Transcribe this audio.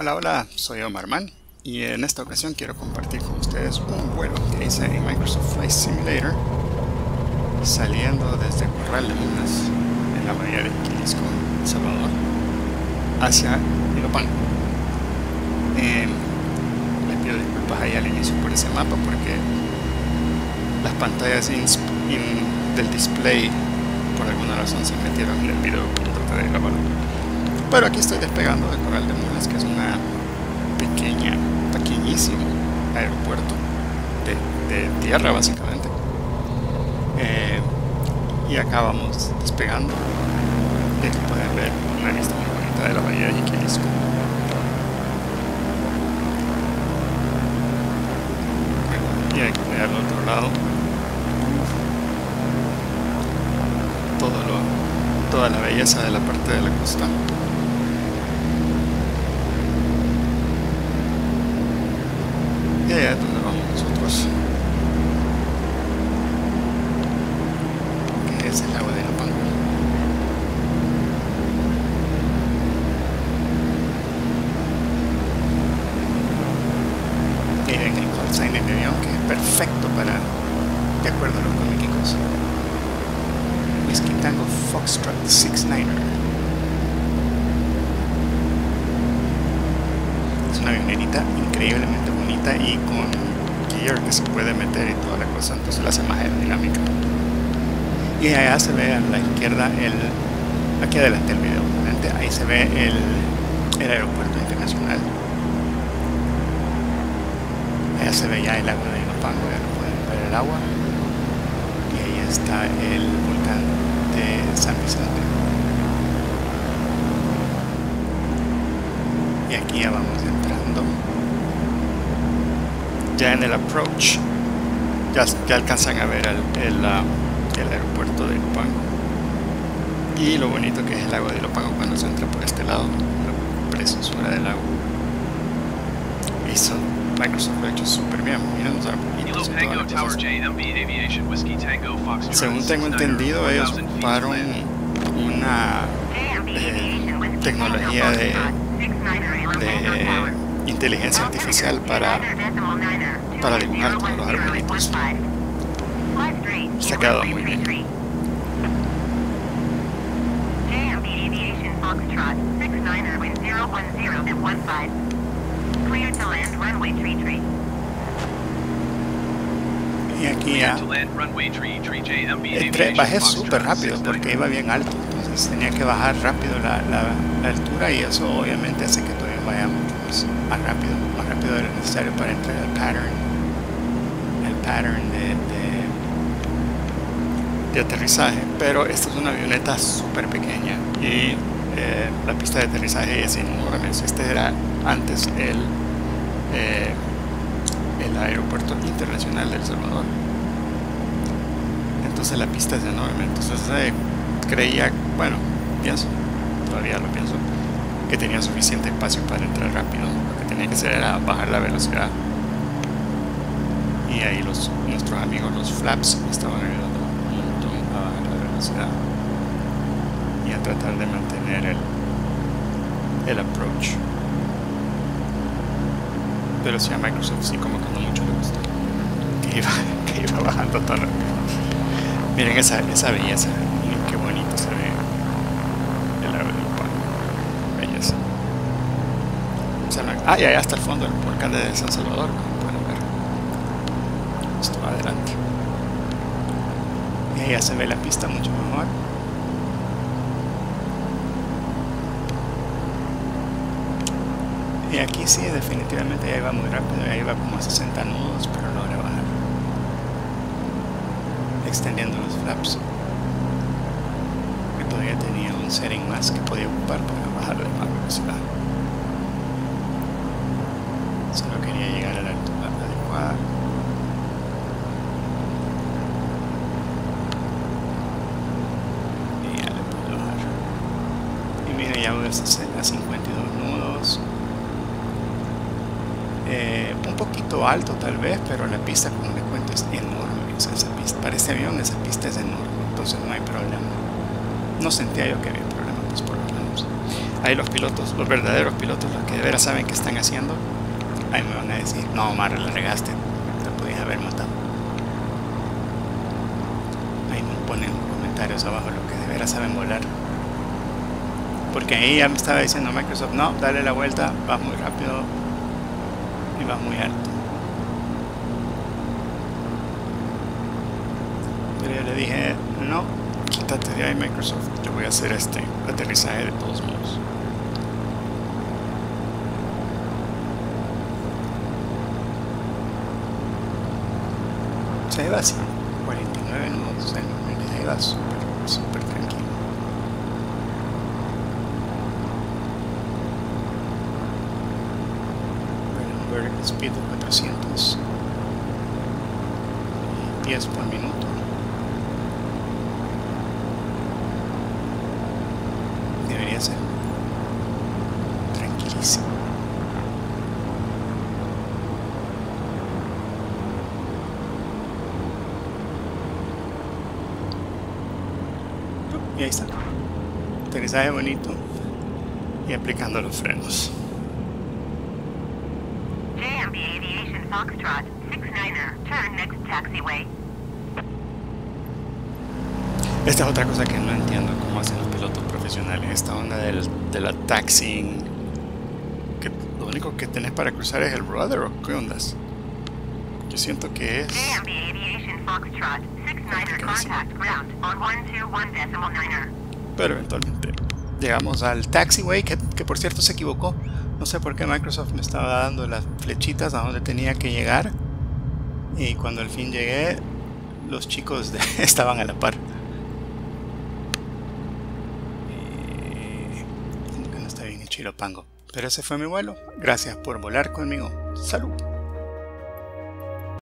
Hola, hola, soy Omar Mann y en esta ocasión quiero compartir con ustedes un vuelo que hice en Microsoft Flight Simulator saliendo desde Corral de Munas en la bahía de Quilisco, El Salvador, hacia Ilopan. Eh, les pido disculpas ahí al inicio por ese mapa porque las pantallas del display por alguna razón se metieron en el video que traté de grabar. Pero aquí estoy despegando de Corral de Mulas, que es una pequeña, pequeñísimo aeropuerto de, tierra básicamente. Eh, y acá vamos despegando. Y aquí pueden ver una vista muy bonita de la bahía de Iquilisco. Y aquí al otro lado toda la belleza de la parte de la costa. Vamos nosotros. Que es el lago de Ilopango. Miren el call sign avión que es perfecto para, de acuerdo a los comiquicos. Whiskey Tango Foxtrot 69er. Es una avionerita increíblemente y con gear que se puede meter y toda la cosa, entonces la hace más aerodinámica. Y allá se ve a la izquierda el, aquí adelante el video, obviamente, ahí se ve el, el aeropuerto internacional. Allá se ve ya el lago de Ilopango, ya no pueden ver el agua. Y ahí está el volcán de San Vicente. Y aquí ya vamos entrando. Ya en el approach, ya, ya alcanzan a ver el, el, uh, el aeropuerto de Ilopango. Y lo bonito que es el lago de Ilopango cuando se entra por este lado, la preciosura del lago. Y son, Microsoft lo ha hecho súper bien, miren los arbolitos y toda la cosa. Según tengo entendido, ellos ocuparon una eh, tecnología de, de inteligencia artificial para, para dibujar todos los arbolitos. Se ha quedado muy bien. Y aquí ya bajé súper rápido porque iba bien alto, entonces tenía que bajar rápido la, la, altura y eso obviamente hace que todavía vaya mucho más, rápido, más rápido de lo necesario para entrar al pattern, el pattern de, de, de aterrizaje. Pero esta es una avioneta súper pequeña y eh, la pista de aterrizaje es enorme. Este era antes el eh, el aeropuerto internacional de El Salvador. Entonces la pista es enorme. Entonces eh, creía, bueno, pienso, todavía lo pienso, que tenía suficiente espacio para entrar rápido. Lo que tenía que hacer era bajar la velocidad. Y ahí los, nuestros amigos, los flaps, estaban ayudando un montón a bajar la velocidad y a tratar de mantener el, el approach pero a Microsoft sí como que no mucho le gusta que iba, que iba bajando todo miren esa, esa belleza miren qué bonito se ve el lago del Pan belleza ah y allá hasta el fondo el volcán de San Salvador como pueden ver esto va adelante y ya se ve la pista mucho mejor Y aquí sí, definitivamente ya iba muy rápido, ya iba como a 60 nudos, pero logré bajar. Extendiendo los flaps. Y todavía tenía un setting más que podía ocupar para bajar más velocidad. Solo quería llegar a la altura adecuada. Y ya le bajar. Y mire, ya voy a 52 nudos. Eh, un poquito alto tal vez, pero la pista como les cuento es enorme, o sea, esa pista, para este avión esa pista es enorme, entonces no hay problema. No sentía yo que había problema, pues por lo menos. Ahí los pilotos, los verdaderos pilotos, los que de veras saben qué están haciendo, ahí me van a decir, no Omar, le regaste, te podías haber matado. Ahí me ponen comentarios abajo los que de veras saben volar. Porque ahí ya me estaba diciendo Microsoft, no, dale la vuelta, vas muy rápido y vas muy alto. Pero yo le dije, no, quítate de ahí Microsoft, yo voy a hacer este aterrizaje de todos modos. Se iba así, 49 nudos, en iba súper, súper tranquilo. Vertical speed de 400 pies por minuto. Debería ser tranquilísimo. Y ahí está. Aterrizaje bonito y aplicando los frenos. JMB Aviation Foxtrot 69er, turn next taxiway. Esta es otra cosa que no entiendo cómo hacen los pilotos profesionales. Esta onda del, de la taxiing. Que lo único que tenés para cruzar es el rudder o qué ondas. Yo siento que es. JMB Aviation Foxtrot 69er, contact ground on 121.9er. Pero eventualmente llegamos al taxiway, que, por cierto se equivocó. No sé por qué Microsoft me estaba dando las flechitas a donde tenía que llegar. Y cuando al fin llegué, los chicos estaban a la par. Y que no está bien hecho Ilopango. Pero ese fue mi vuelo. Gracias por volar conmigo. Salud.